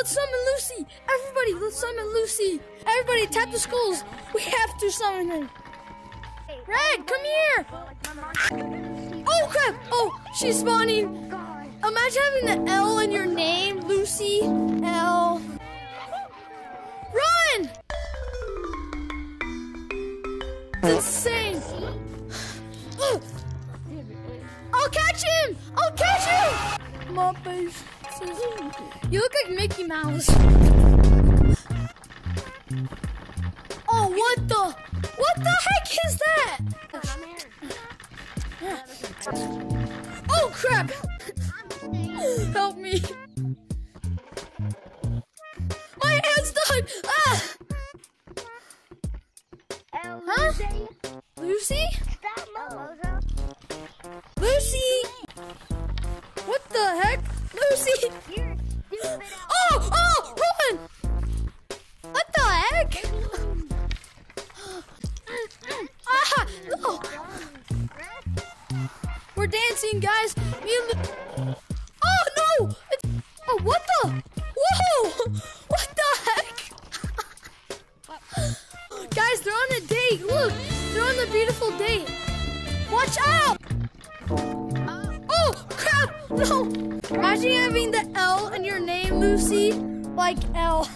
let's summon Lucy. Everybody, let's summon Lucy. Everybody, tap the skulls. We have to summon her. Red, come here. Oh crap! Oh, she's spawning. Imagine having the L in your name, Lucy L. Run! It's insane. I'll catch him! I'll catch him! Muppets. You look like Mickey Mouse. Oh, what the? What the heck is that? Oh, crap! Help me. My hand's done! Ah! Huh? Lucy? Lucy! What the heck? Lucy! Oh! Oh! Run! What the heck? Ah! Oh! We're dancing, guys. Me and Lu- what the? Whoa! What the heck? guys, they're on a date. Look, they're on a beautiful date. Watch out! Oh, oh crap! No! Imagine having the L in your name, Lucy. Like L.